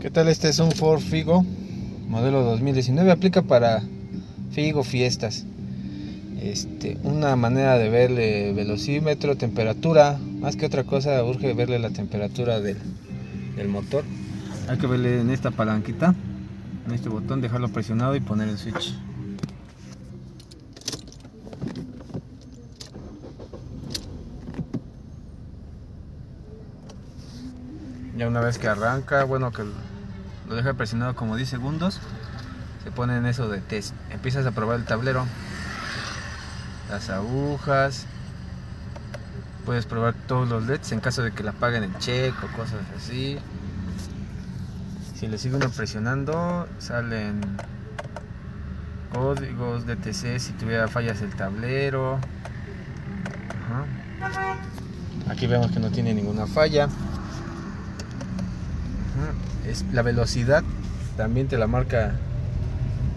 ¿Qué tal? Este es un Ford Figo modelo 2019. Aplica para Figo fiestas. Este, una manera de verle velocímetro, temperatura, más que otra cosa, urge verle la temperatura del, del motor. Hay que verle en esta palanquita, en este botón, dejarlo presionado y poner el switch. Ya una vez que arranca, bueno que lo deja presionado como 10 segundos, se pone en eso de test. Empiezas a probar el tablero, las agujas, puedes probar todos los LEDs en caso de que la apaguen en check o cosas así. Si le sigue presionando, salen códigos DTC si tuviera fallas el tablero. Aquí vemos que no tiene ninguna falla es la velocidad también te la marca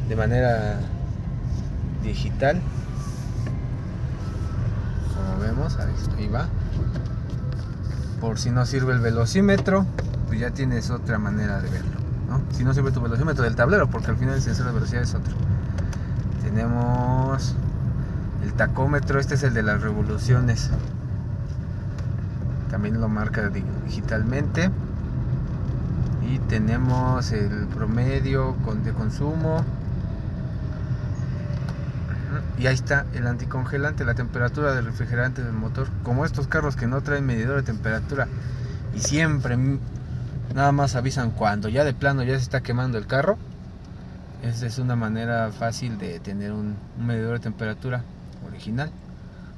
de manera digital. Como vemos ahí va. Por si no sirve el velocímetro pues ya tienes otra manera de verlo si no sirve tu velocímetro del tablero porque al final el sensor de velocidad es otro. Tenemos el tacómetro este es el de las revoluciones. También lo marca digitalmente y tenemos el promedio de consumo y ahí está el anticongelante, la temperatura del refrigerante del motor. Como estos carros que no traen medidor de temperatura y siempre nada más avisan cuando ya de plano ya se está quemando el carro. Esa es una manera fácil de tener un, medidor de temperatura original.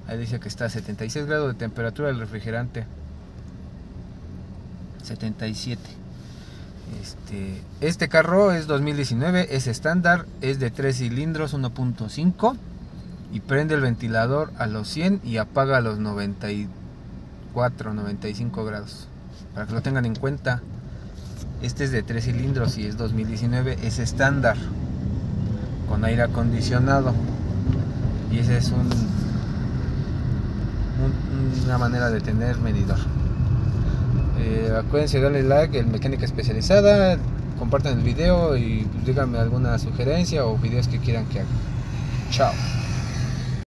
Ahí dice que está a 76 grados de temperatura el refrigerante. 77. Este, este carro es 2019, es estándar, es de 3 cilindros 1.5 y prende el ventilador a los 100 y apaga a los 94, 95 grados. Para que lo tengan en cuenta, este es de 3 cilindros y es 2019, es estándar con aire acondicionado y esa es un, una manera de tener medidor. Eh, acuérdense de darle like en mecánica especializada, compartan el video y díganme alguna sugerencia o videos que quieran que haga. Chao.